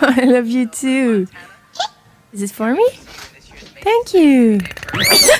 I love you too. Is this for me? Thank you.